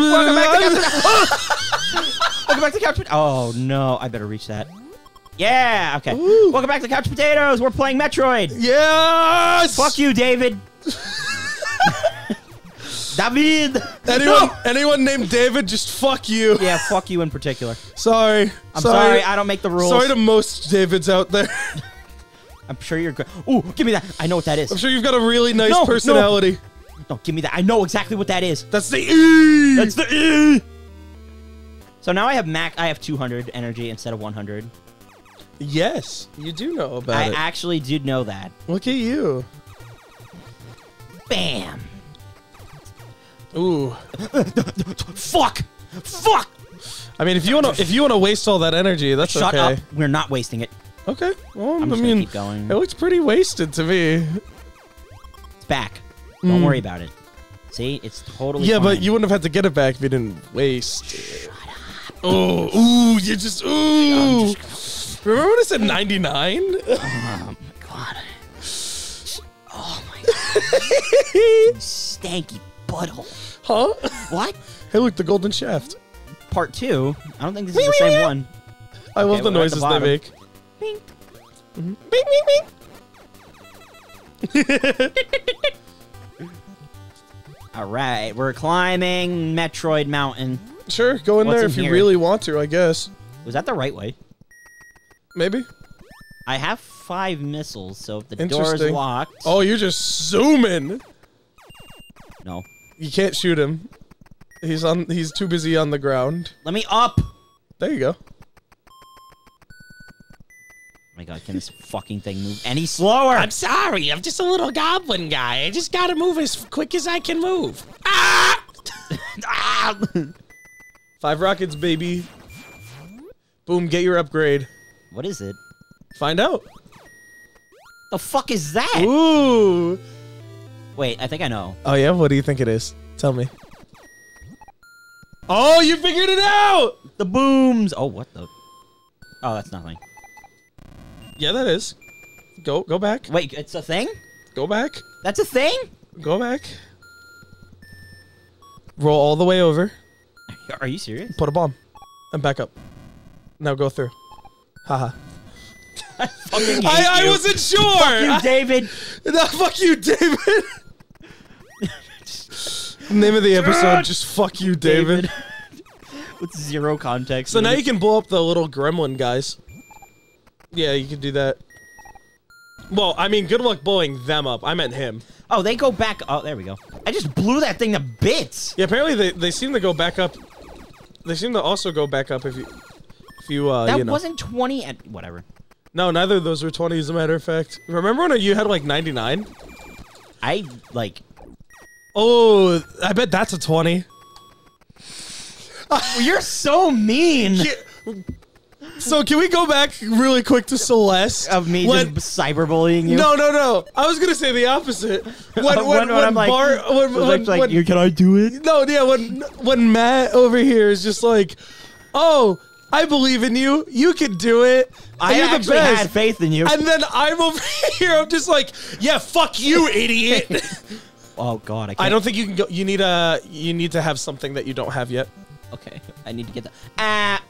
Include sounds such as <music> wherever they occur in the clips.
Welcome back to Couch <laughs> Welcome back to Couch Oh no, I better reach that. Yeah, okay. Ooh. Welcome back to Couch Potatoes. We're playing Metroid. Yes. Fuck you, David. <laughs> David. Anyone? No! Anyone named David? Just fuck you. Yeah, fuck you in particular. Sorry. I'm sorry, I don't make the rules. Sorry to most Davids out there. I'm sure you're good. Ooh, give me that. I know what that is. I'm sure you've got a really nice no. personality. No, give me that. I know exactly what that is. That's the E. That's the E. So now I have Mac. I have 200 energy instead of 100. yes, you do know about I it. actually did know that. Look at you. Bam. Ooh. <laughs> Fuck. Fuck. I mean, if you wanna, if you wanna waste all that energy, that's Shut okay. up. We're not wasting it. Okay. Well, I'm I just mean, gonna keep going. it looks pretty wasted to me. It's back. Don't Mm. worry about it. See, it's totally. Yeah, but fine. you wouldn't have had to get it back if you didn't waste. it. Oh, ooh, you just ooh. Remember when I said 99? <laughs> Oh my god. Oh my god. <laughs> Stanky butthole. huh? What? Hey, look, the golden shaft. Part two? I don't think this is the same one. I love the we're at the noises they bottom. make. Bing. Bing, bing, <laughs> All right, we're climbing Metroid Mountain. Sure, go in What's there in if you really want to, I guess. Was that the right way? Maybe. I have five missiles, so if the door is locked, Oh, you're just zooming. no. You can't shoot him. He's on. He's too busy on the ground. Let me up. There you go. My god, can this fucking thing move any slower? I'm sorry, I'm just a little goblin guy. I just gotta move as quick as I can move. Ah! <laughs> Ah! Five rockets, baby. Boom, get your upgrade. what is it? Find out. The fuck is that? Ooh. Wait, I think I know. Oh yeah, what do you think it is? Tell me. Oh, you figured it out! The booms. Oh, what the? Oh, that's nothing. Yeah, that is. Go, go back. Wait, it's a thing? Go back. That's a thing? Go back. Roll all the way over. <laughs> Are you serious? Put a bomb. And back up. Now go through. Haha. Fucking hate I, I wasn't sure. Fuck you, David. <laughs> No, fuck you, David. <laughs> Name of the episode, just fuck you, David. With zero context. So now you can blow up the little gremlin guys. Yeah, you can do that. Well, I mean, good luck blowing them up. I meant him. Oh, they go back. Oh, there we go. I just blew that thing to bits. Yeah, apparently they, they seem to go back up. They seem to also go back up if you if you uh That you know. wasn't 20 at whatever. no, neither of those were 20 as a matter of fact. Remember when you had like 99? I like. Oh, I bet that's a 20. You're so mean. So can we go back really quick to Celeste? Of me When- just cyberbullying you. No, no, no. I was gonna say the opposite. <laughs> When when, When- when, when I'm like- Bart when, when, like, when- "Here, can I do it? no, yeah, when when Matt over here is just like, oh, I believe in you. You can do it. I You're the actually best." had faith in you. And then I'm over <laughs> here. I'm just like, yeah, fuck you, <laughs> idiot. oh God, I can't. I don't think you can go. You need a. You need to have something that you don't have yet. Okay, I need to get that. Ah.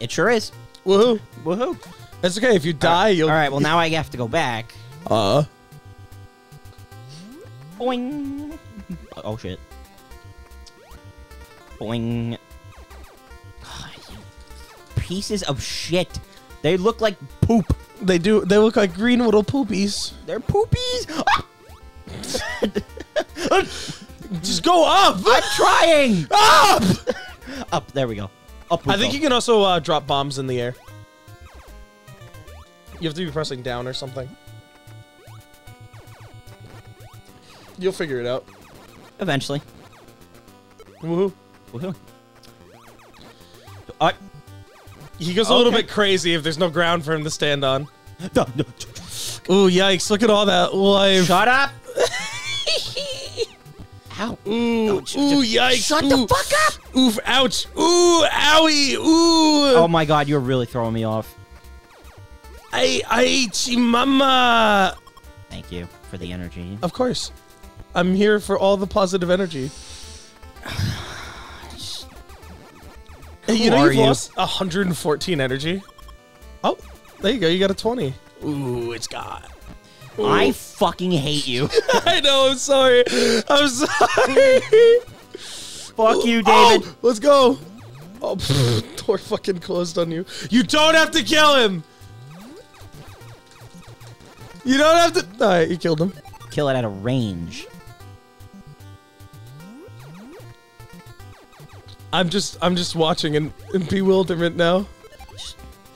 It sure is. Woohoo! Woohoo! It's okay if you die. You'll. All right. Well, now I have to go back. Uh. Boing. Oh shit. Boing. God, <sighs> Pieces of shit. They look like poop. They do. They look like green little poopies. They're poopies. Ah! <laughs> Just go up. <laughs> I'm trying. up. Up. There we go. Up. I think you can also uh, drop bombs in the air. You have to be pressing down or something. You'll figure it out. eventually. Woohoo. Woohoo. Uh, He goes a little bit crazy if there's no ground for him to stand on. no, no. Ooh, yikes. Look at all that life. Shut up. Ow. Ooh, ouch. ooh, yikes. Shut ooh. the fuck up. Oof, ouch. Ooh, owie, ooh. Oh my god, you're really throwing me off. I, I, chimama. Thank you for the energy. Of course. I'm here for all the positive energy. <sighs> You know, you've you? lost 114 energy. Oh, there you go. You got a 20. Ooh, it's gone. I fucking hate you. <laughs> I know. I'm sorry. I'm sorry. Fuck you, oh, David. Oh, let's go. Oh, pfft, <laughs> door fucking closed on you. You don't have to kill him. You don't have to. All right, you killed him. Kill it at a range. I'm just, I'm just watching in, in bewilderment now.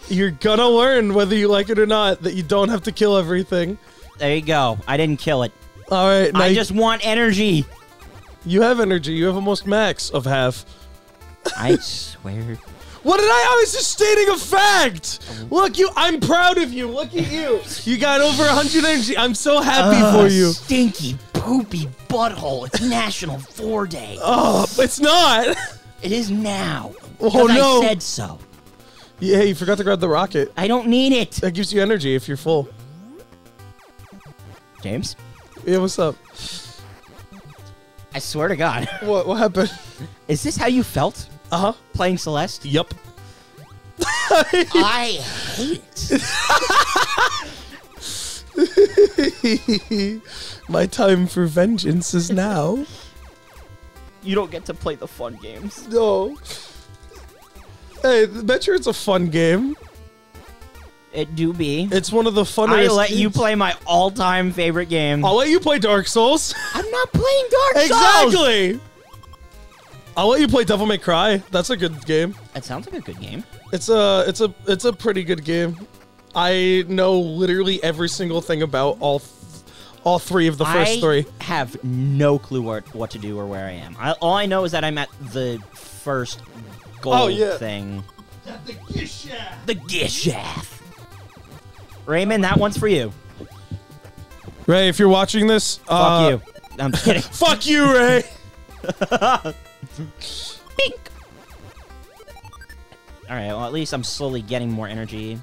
You're gonna learn whether you like it or not that you don't have to kill everything. There you go. I didn't kill it. All right, I just want energy. you have energy. You have almost max of half. I <laughs> swear. What did I? I was just stating a fact. Oh. Look, you. I'm proud of you. Look at you. You got over 100 energy. I'm so happy for you. Stinky, poopy butthole. It's National 4 Day. Oh, it's not. <laughs> It is now. Oh no. I said so. Yeah, you forgot to grab the rocket. I don't need it. That gives you energy if you're full. James, Yeah, what's up? I swear to God. <laughs> What what happened? Is this how you felt Uh huh. playing Celeste? Yup. I hate it. <laughs> My time for vengeance is now. You don't get to play the fun games. No. Hey, Metroid's a fun game. It do be. It's one of the funnest. I let you play my all-time favorite game. I'll let you play Dark Souls. <laughs> I'm not playing Dark Souls. exactly. I'll let you play Devil May Cry. That's a good game. It sounds like a good game. It's a it's a it's a pretty good game. I know literally every single thing about all th- all three of the first I three. have no clue what, what to do or where I am. I, all I know is that I'm at the first oh, gold Oh, yeah. thing. The Gishath. Raymond, that one's for you. Ray, if you're watching this, Fuck uh, you. I'm just kidding. <laughs> Fuck you, Ray. <laughs> Bink. All right. Well, at least I'm slowly getting more energy.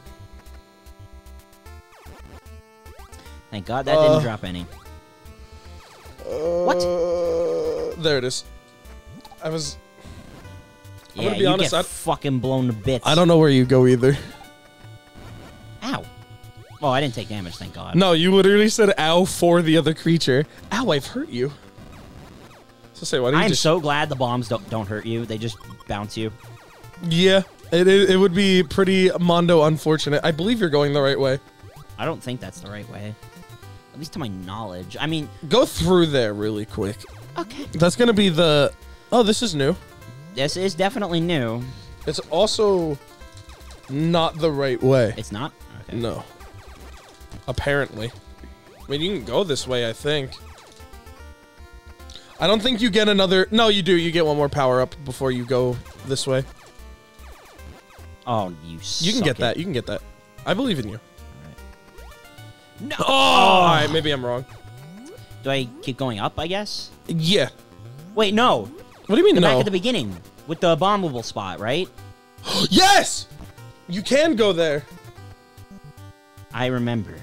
Thank God that Uh, didn't drop any. What? Uh, there it is. I was. I'm yeah, gonna be you honest, get I- fucking blown to bits. I don't know where you go either. Oh, I didn't take damage. Thank God. No, you literally said "ow" for the other creature. Ow, I've hurt you. So say, why you I'm just? so glad the bombs don't don't hurt you. They just bounce you. yeah, it, it it would be pretty mondo unfortunate. I believe you're going the right way. I don't think that's the right way. At least to my knowledge. I mean, Go through there really quick. okay. That's gonna be the. Oh, this is new. This is definitely new. It's also not the right way. It's not? Okay. No. Apparently. I mean, you can go this way, I think. I don't think you get another. No, you do. You get one more power up before you go this way. Oh, you You can get it. that. You can get that. I believe in you. No. Oh, all right. Maybe I'm wrong. Do I keep going up, I guess? Yeah. Wait, no. What do you mean The back at the beginning with the bombable spot, right? <gasps> yes. You can go there. I remember.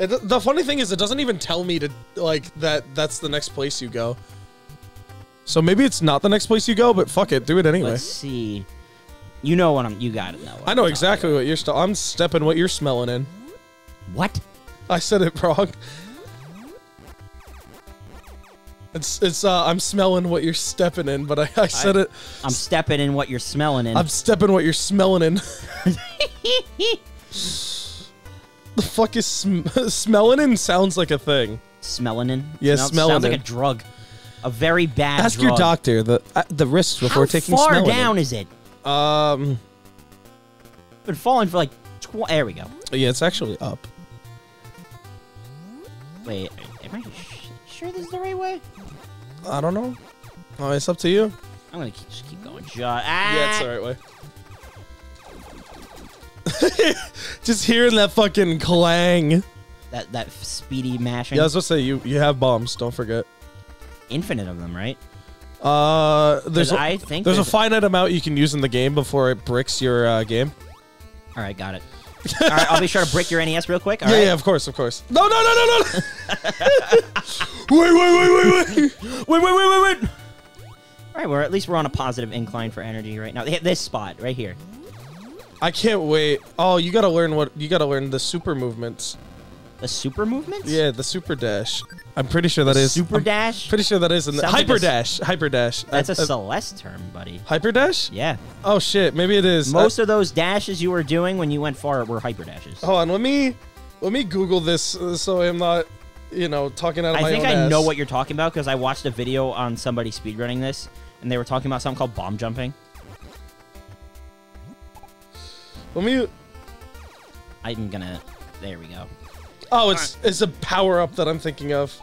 It- the funny thing is, it doesn't even tell me to like that. That's the next place you go. So maybe it's not the next place you go, but fuck it, do it anyway. Let's see. You know what I'm. You got it. Know. I I'm know talking exactly what you're. St- I'm stepping what you're smelling in. What? I said it wrong. It's it's uh I'm smelling what you're stepping in, but I, I said I- it. I'm stepping in what you're smelling in. I'm stepping what you're smelling in. <laughs> <laughs> the fuck is sm- <laughs> smelling in sounds like a thing. smelling in. Yeah, Smells- smelling Sounds like a drug. A very bad. Ask your doctor the uh, the risks before How taking far smelling down is it? Um Been falling for like. Tw- there we go. yeah, it's actually up. Wait, am I sh- sure this is the right way? I don't know. Oh, it's up to you. I'm gonna keep, just keep going. Ah! Yeah, it's the right way. <laughs> Just hearing that fucking clang. That that speedy mashing. Yeah, I was gonna say you you have bombs. Don't forget. Infinite of them, right? Uh, there's a, I think there's a there's- finite amount you can use in the game before it bricks your uh, game. All right, got it. All right, I'll be sure to brick your NES real quick. All <laughs> yeah, right. yeah, of course, of course. No, no, no, no, no. wait, <laughs> wait, wait, wait, wait, wait, wait, wait, wait, wait, wait. All right, we're at least we're on a positive incline for energy right now. This spot right here. I can't wait. Oh, you gotta learn what you gotta learn the super movements. The super movements? Yeah, the super dash. I'm pretty sure that is Super I'm dash? Pretty sure that is in the Sounds like a hyper s- dash. Hyper dash. That's a Uh, uh, Celeste term, buddy. hyper dash. Yeah. Oh shit, maybe it is. Most of those dashes you were doing when you went far were hyper dashes. Hold on, let me let me Google this uh, so I'm not, you know, talking out of I my think own I know what you're talking about because I watched a video on somebody speedrunning this, and they were talking about something called bomb jumping. Let me. I'm gonna. There we go. Oh, it's it's a power up that I'm thinking of.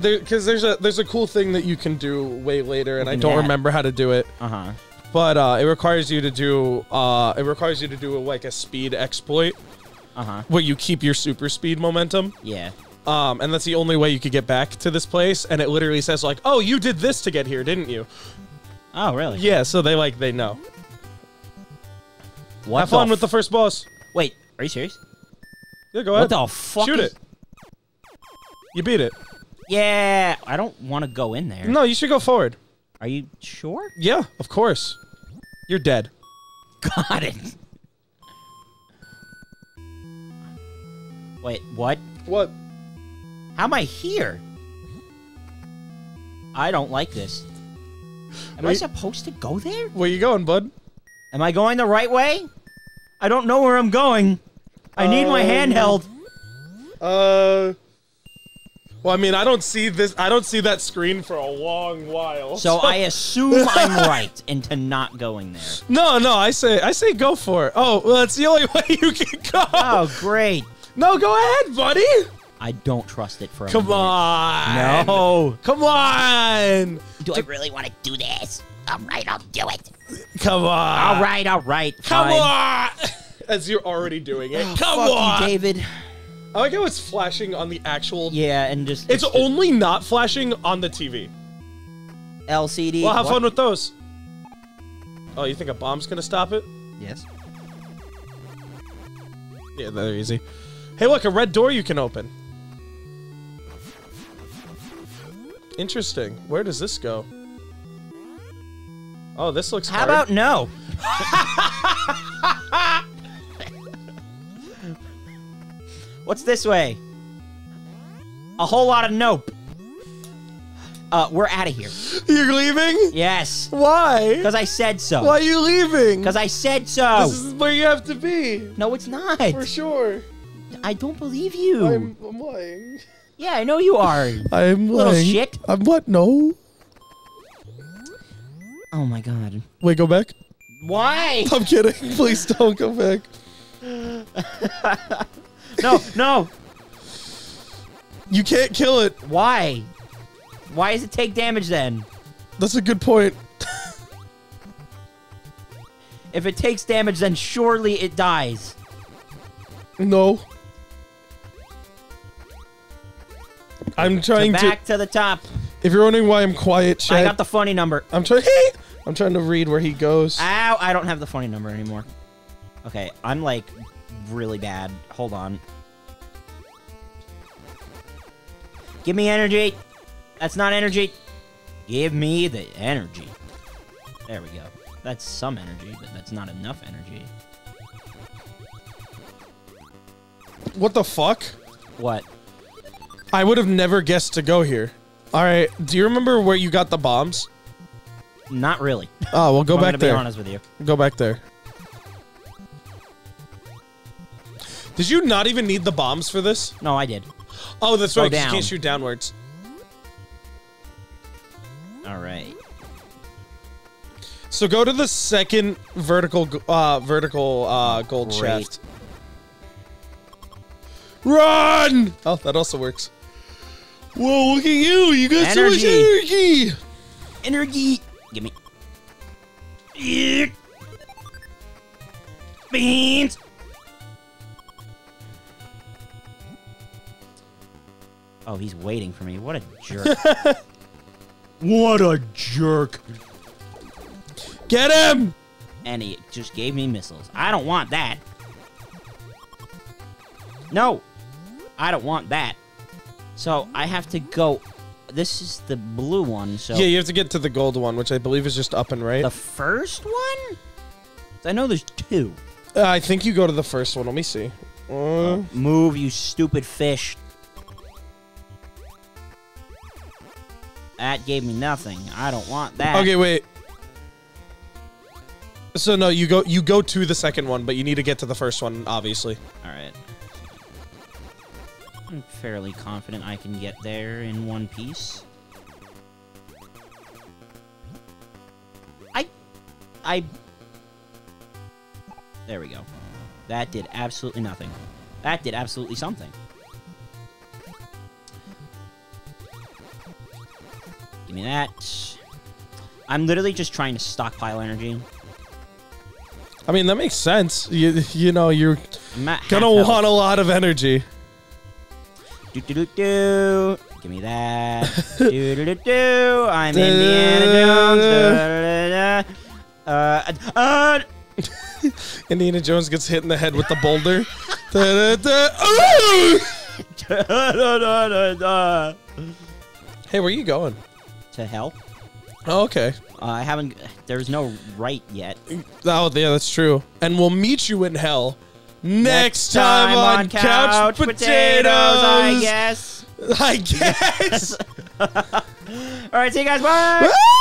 There, because there's a there's a cool thing that you can do way later, and I don't at- remember how to do it. Uh huh. But uh, it requires you to do uh, it requires you to do like a speed exploit Uh huh. where you keep your super speed momentum. Yeah. Um, and that's the only way you could get back to this place. And it literally says like, "Oh, you did this to get here, didn't you?" Oh, really? Yeah. So they like they know. What Have fun with the first boss. Wait, are you serious? Yeah, go ahead. What the fuck? Shoot it. You beat it. Yeah, I don't want to go in there. No, you should go forward. Are you sure? Yeah, of course. You're dead. Got it. Wait, what? What? How am I here? I don't like this. Am I supposed to go there? Where you going, bud? Am I going the right way? I don't know where I'm going. I need my Um, handheld. Uh. Well, I mean, I don't see this. I don't see that screen for a long while. So I <laughs> assume I'm right into not going there. No, no. I say, I say, go for it. Oh, well, it's the only <laughs> way you can go. Oh, great. No, go ahead, buddy. I don't trust it for a Come minute. on. No. Come on. Do I really want to do this? All right, I'll do it. Come on. All right, all right. Come fine. on. As you're already doing it. Come Fuck on. you, David. I like how it's flashing on the actual. Yeah, and just It's just only not flashing on the TV. LCD. Well, have What? fun with those. Oh, you think a bomb's gonna stop it? Yes. Yeah, they're easy. Hey, look, a red door you can open. Interesting. Where does this go? Oh, this looks How hard. about no? <laughs> What's this way? A whole lot of nope. Uh, we're out of here. You're leaving? Yes. Why? Because I said so. Why are you leaving? Because I said so. This is where you have to be. no, it's not. For sure. I don't believe you. I'm, I'm lying. Yeah, I know you are. <laughs> I'm Little lying. shit. I'm what? No. Oh my god. Wait, go back. Why? <laughs> I'm kidding. <laughs> Please don't go back. No, no. You can't kill it. Why? Why does it take damage then? That's a good point. If it takes damage, then surely it dies. No. I'm trying to. back to the top. If you're wondering why I'm quiet, I got the funny number. I'm trying. <laughs> I'm trying to read where he goes. Ow, I don't have the funny number anymore. Okay, I'm like really bad. Hold on. Give me energy. That's not energy. Give me the energy. There we go. That's some energy, but that's not enough energy. What the fuck? What? I would have never guessed to go here. All right. Do you remember where you got the bombs? Not really. Oh, well, go I'm back gonna be honest with you. Go back there. Did you not even need the bombs for this? No, I did. Oh, that's right. You can't shoot downwards. All right. So go to the second vertical, uh, vertical uh, gold Great. shaft. Run! Oh, that also works. Whoa! Look at you! You got so much Energy. energy. Give me. Eek. Beans. Oh, he's waiting for me. What a jerk. <laughs> what a jerk. Get him! And he just gave me missiles. I don't want that. No. I don't want that. So I have to go this is the blue one. So Yeah, you have to get to the gold one, which I believe is just up and right. the first one. I know there's two. Uh, I think you go to the first one. Let me see. Uh, Move, you stupid fish. That gave me nothing. I don't want that. okay, wait. So no, you go you go to the second one, but you need to get to the first one, obviously. All right. I'm fairly confident I can get there in one piece. I, I. There we go. That did absolutely nothing. That did absolutely something. Give me that. I'm literally just trying to stockpile energy. I mean, that makes sense. You you know, you're I'm at half gonna want a lot of energy. Do do do do. Give me that. do do do do. I'm Indiana Jones. Da, da, da. Uh, uh, <laughs> Indiana Jones gets hit in the head with the boulder. Da, da, da. Ooh! da, da, da, da. Hey, where are you going? To hell. Oh, okay. Uh, I haven't. There's no right yet. Oh, yeah, that's true. And we'll meet you in hell next, time, on, Couch, Potatoes. I guess. <laughs> I guess. <laughs> All right, see you guys. Bye.